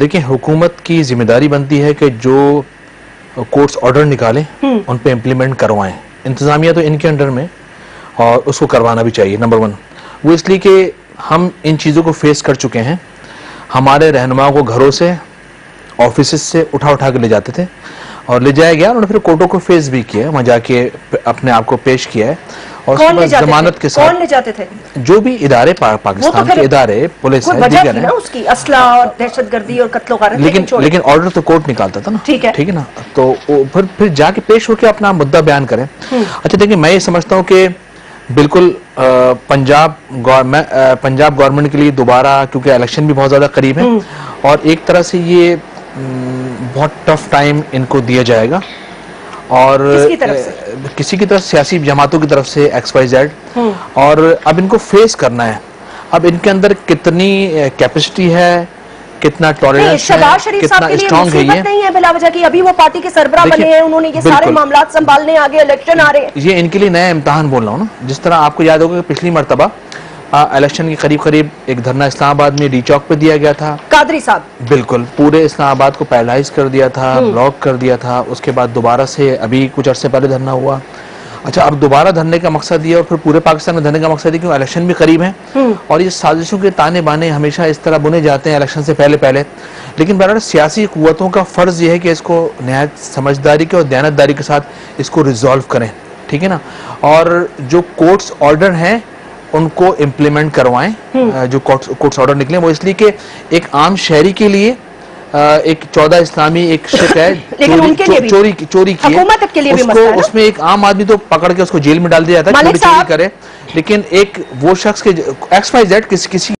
دیکھیں حکومت کی ذمہ داری بنتی ہے کہ جو کورٹس آرڈر نکالیں ان پہ امپلیمنٹ کروائیں۔ انتظامیہ تو ان کے انڈر میں اور اس کو کروانا بھی چاہیے نمبر ون وہ اس لیے کہ ہم ان چیزوں کو فیس کر چکے ہیں۔ ہمارے رہنماؤں کو گھروں سے آفیسز سے اٹھا اٹھا کے لے جاتے تھے اور لے جایا گیا انہوں نے پھر کورٹوں کو فیس بھی کیا ہے وہاں جا کے اپنے آپ کو پیش کیا ہے۔ اور اس کے کون بعد ضمانت کے کون ساتھ لے جاتے تھے؟ جو بھی ادارے پاکستان کے ادارے پولیس کوئی ہے دیگر تھی ہیں۔ نا اس کی؟ اسلحہ اور دہشت گردی اور قتل و غارت لیکن۔ لیکن آرڈر تو کورٹ نکالتا تھا نا۔ ٹھیک ہے۔ ٹھیک ہے نا؟ تو پھر پھر جا کے پیش ہو کے اپنا مدعا بیان کریں۔ اچھا دیکھیں میں یہ سمجھتا ہوں کہ بالکل پنجاب پنجاب گورنمنٹ کے لیے دوبارہ کیونکہ الیکشن بھی بہت زیادہ قریب ہے۔ اور ایک طرح سے یہ بہت ٹف ٹائم ان کو دیا جائے گا اور کسی کی طرف سیاسی جماعتوں کی طرف سے ایکس وائی زیڈ اور اب ان کو فیس کرنا ہے۔ اب ان کے اندر کتنی کیپیسٹی ہے کتنا ٹالرنس ہے کتنا اسٹرانگ ہے یہ۔ نہیں ہے بلا وجہ کی ابھی وہ پارٹی کے سربراہ بنے ہیں انہوں نے یہ سارے۔ معاملات سنبھالنے آگے الیکشن آ رہے ہیں۔ یہ ان کے لیے نیا امتحان بول رہا ہوں نا۔ جس طرح آپ کو یاد ہوگا کہ پچھلی مرتبہ الیکشن کے قریب قریب ایک دھرنا اسلام آباد میں ڈی چوک پہ دیا گیا تھا۔ قادری صاحب۔ بالکل پورے اسلام آباد کو پیرالائز کر دیا تھا بلاک کر دیا تھا۔ اس کے بعد دوبارہ سے ابھی کچھ عرصے پہلے دھرنا ہوا۔ اچھا اب دوبارہ دھرنے کا مقصد یہ اور پھر پورے پاکستان میں دھرنے کا مقصد یہ کہ الیکشن بھی قریب ہیں؟ اور یہ سازشوں کے تانے بانے ہمیشہ اس طرح بنے جاتے ہیں الیکشن سے پہلے پہلے۔ لیکن بہرحال سیاسی قوتوں کا فرض یہ ہے کہ اس کو نہایت سمجھداری کے اور دیانتداری کے ساتھ اس کو ریزالو کریں۔ ٹھیک ہے نا؟ اور جو کورٹس آرڈر ہیں ان کو امپلیمنٹ کروائیں جو کورٹس آرڈر نکلے۔ وہ اس لیے کہ ایک عام شہری کے لیے ایک چودہ اسلامی ایک شک ہے چوری چوری کی ہے۔ حکومت کے لیے بھی اس کو مسئلہ ہے نا؟ اس میں ایک عام آدمی تو پکڑ کے اس کو جیل میں ڈال دیا جاتا ہے چوری کرے۔ لیکن ایک وہ شخص کے ایکس وائی زیڈ کسی کسی